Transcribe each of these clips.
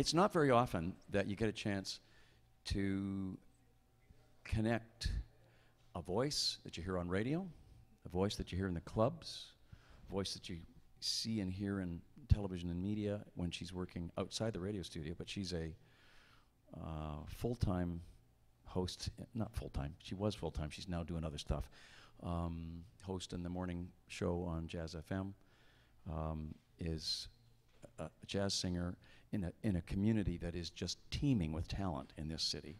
it's not very often that you get a chance to connect a voice that you hear on radio, a voice that you hear in the clubs, a voice that you see and hear in television and media when she's working outside the radio studio, but she's a uh, full-time host, eh, not full-time, she was full-time, she's now doing other stuff, um, host in the morning show on Jazz FM, um, is a, jazz singer in a, in a community that is just teeming with talent in this city.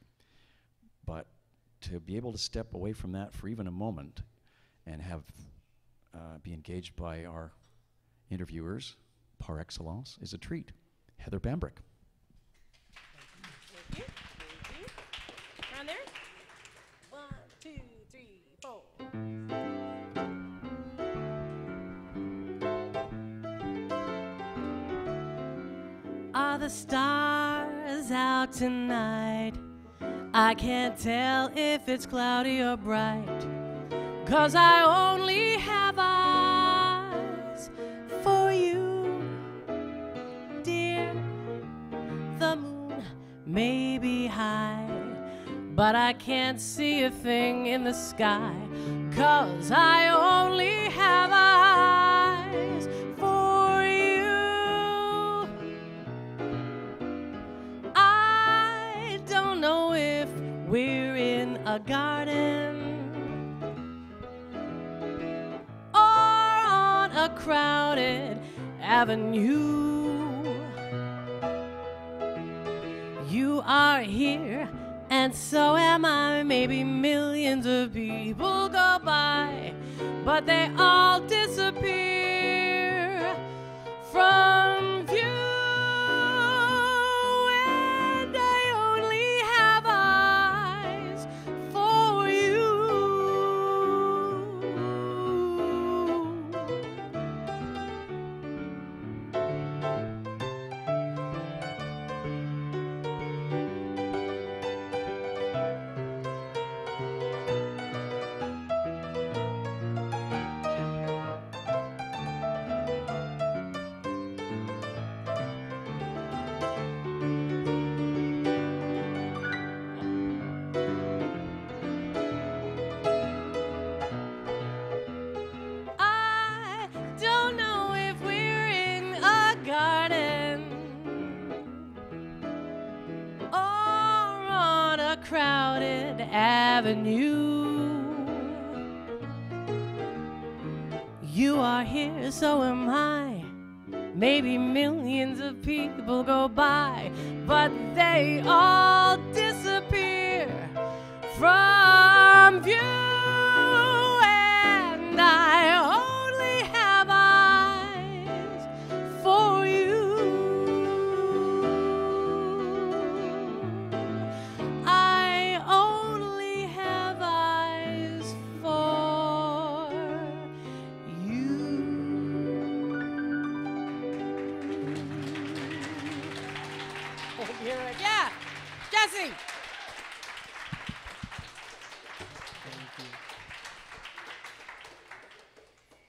But to be able to step away from that for even a moment and have uh, be engaged by our interviewers par excellence is a treat. Heather Bambrick. The stars out tonight? I can't tell if it's cloudy or bright. Cause I only have eyes for you, dear. The moon may be high, but I can't see a thing in the sky. Cause I only have eyes we're in a garden or on a crowded avenue. You are here, and so am I. Maybe millions of people go by, but they all disappear avenue. You are here, so am I. Maybe millions of people go by, but they all disappear from view. amazing.